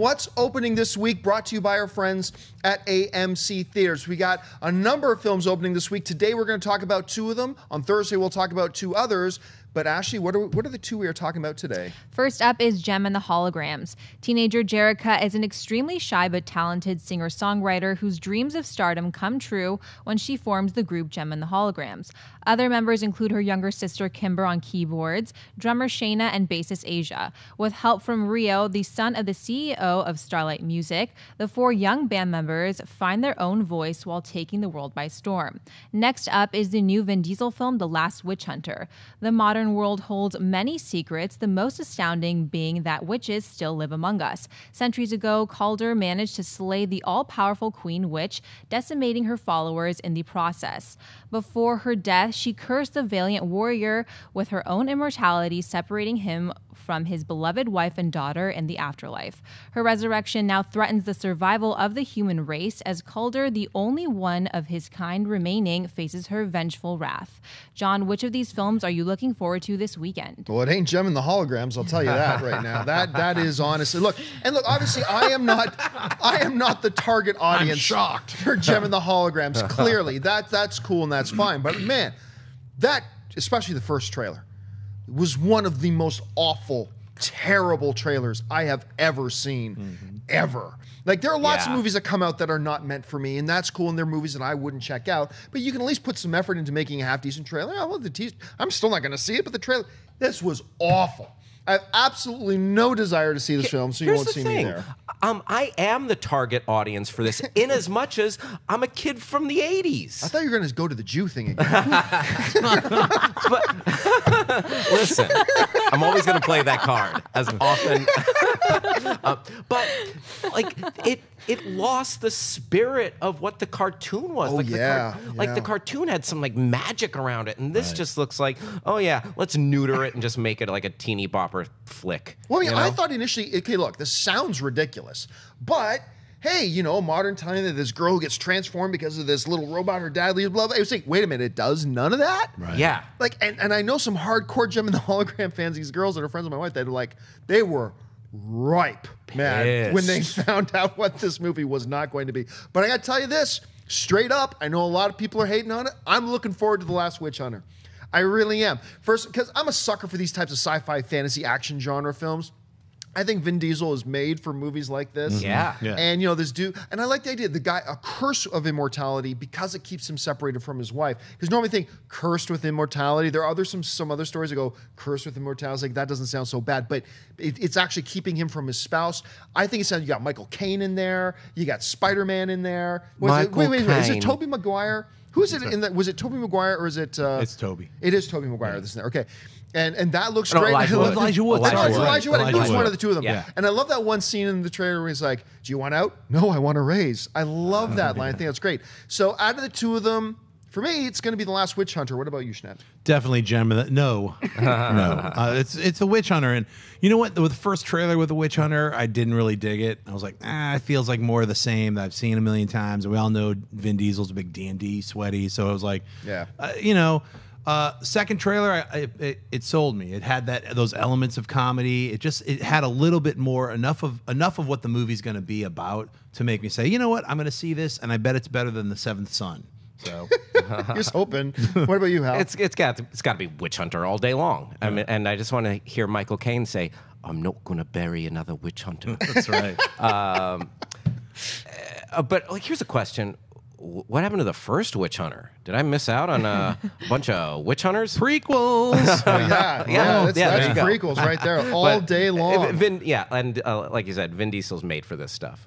What's opening this week? Brought to you by our friends at AMC Theaters. We got a number of films opening this week. Today we're going to talk about two of them. On Thursday we'll talk about two others. But Ashley, what are what are the two we are talking about today? First up is Jem and the Holograms. Teenager Jerrica is an extremely shy but talented singer-songwriter whose dreams of stardom come true when she forms the group Jem and the Holograms. Other members include her younger sister Kimber on keyboards, drummer Shana, and bassist Aja. With help from Rio, the son of the CEO of Starlight Music, the four young band members find their own voice while taking the world by storm. Next up is the new Vin Diesel film, The Last Witch Hunter. The modern modern world holds many secrets, the most astounding being that witches still live among us. Centuries ago, Kaulder managed to slay the all powerful Queen Witch, decimating her followers in the process. Before her death, she cursed the valiant warrior with her own immortality, separating him from his beloved wife and daughter in the afterlife. Her resurrection now threatens the survival of the human race as Kaulder, the only one of his kind remaining, faces her vengeful wrath. John, which of these films are you looking forward to this weekend? Well, it ain't Jem and the Holograms, I'll tell you that right now. That that is honestly look and look. Obviously, I am not I am not the target audience. I'm shocked for Jem and the Holograms. Clearly, that that's cool and that's fine. But man, that especially the first trailer was one of the most awful, terrible trailers I have ever seen, mm-hmm. Ever. Like there are lots yeah. of movies that come out that are not meant for me, and that's cool. And they're movies that I wouldn't check out. But you can at least put some effort into making a half decent trailer. I love the tease. I'm still not going to see it, but the trailer. This was awful. I have absolutely no desire to see this film, so you won't see thing. me there. Um, I am the target audience for this, in as much as I'm a kid from the '80s. I thought you were going to go to the Jew thing again. but listen, I'm always going to play that card as often. Uh, but like it, it lost the spirit of what the cartoon was. Oh like yeah, the car- like the cartoon had some like magic around it, and this right. just looks like, oh yeah, let's neuter it and just make it like a teeny bopper flick. Well, I mean, you know? I thought initially, okay, look, this sounds ridiculous, but hey, you know, modern time that this girl gets transformed because of this little robot her dad leaves, blah, blah. I was like, wait a minute, it does none of that? Right. Yeah. Like, and, and I know some hardcore Jem and the hologram fans, these girls that are friends of my wife, they were like, they were ripe, man, when they found out what this movie was not going to be. But I got to tell you this straight up, I know a lot of people are hating on it. I'm looking forward to The Last Witch Hunter. I really am. First, because I'm a sucker for these types of sci fi, fantasy, action genre films. I think Vin Diesel is made for movies like this. Mm-hmm. Yeah. yeah. And, you know, this dude, and I like the idea, the guy, a curse of immortality because it keeps him separated from his wife. Because normally think cursed with immortality. There are other some some other stories that go cursed with immortality. Like that doesn't sound so bad, but it, it's actually keeping him from his spouse. I think it sounds you got Michael Caine in there. You got Spider Man in there. Was Michael it, wait, wait, wait. Is it Tobey Maguire? Who is it in that? Was it Tobey Maguire or is it? Uh, it's Tobey. It is Tobey Maguire. Yeah. This is there. Okay and and that looks no, great. Elijah Wood. Elijah Wood. Elijah, Elijah Wood. Elijah Wood. Elijah Wood. one of the two of them. Yeah. And I love that one scene in the trailer where he's like, "Do you want out? No, I want to raise." I love that line. I think that's great. So out of the two of them. For me, it's going to be the last witch hunter. What about you, Schnepp? Definitely Gemma. No, no, uh, it's it's a witch hunter, and you know what? With the first trailer with the witch hunter, I didn't really dig it. I was like, ah, it feels like more of the same that I've seen a million times. And we all know Vin Diesel's a big D and D sweaty, so I was like, yeah, uh, you know. Uh, second trailer, I, I, it, it, sold me. It had that those elements of comedy. It just it had a little bit more enough of enough of what the movie's going to be about to make me say, you know what, I'm going to see this, and I bet it's better than the Seventh Son. So just hoping. What about you, Hal? It's it's got to, it's got to be Witch Hunter all day long. I mean, and I just want to hear Michael Caine say, "I'm not going to bury another witch hunter." That's right. um, uh, but like, here's a question: what happened to the first witch hunter? Did I miss out on a bunch of witch hunters? Prequels. oh, yeah, yeah, that's, yeah, that's prequels right there all but day long. Vin, yeah, and uh, like you said, Vin Diesel's made for this stuff.